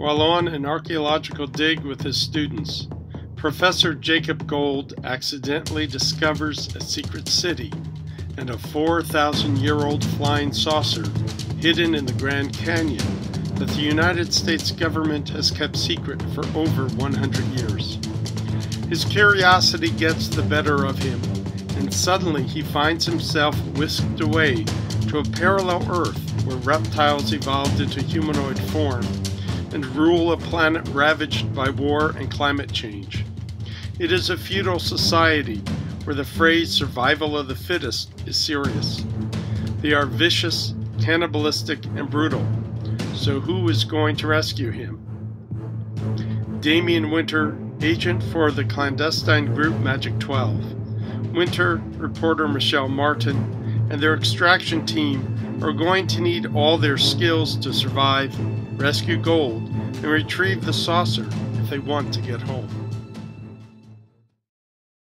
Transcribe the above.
While on an archaeological dig with his students, Professor Jacob Gold accidentally discovers a secret city and a 4,000 year old flying saucer hidden in the Grand Canyon that the United States government has kept secret for over 100 years. His curiosity gets the better of him, and suddenly he finds himself whisked away to a parallel Earth where reptiles evolved into humanoid form and rule a planet ravaged by war and climate change. It is a feudal society where the phrase survival of the fittest is serious. They are vicious, cannibalistic, and brutal. So, who is going to rescue him? Damien Winter, agent for the clandestine group Magic 12. Winter, reporter Michelle Martin, and their extraction team are going to need all their skills to survive, rescue gold, and retrieve the saucer if they want to get home.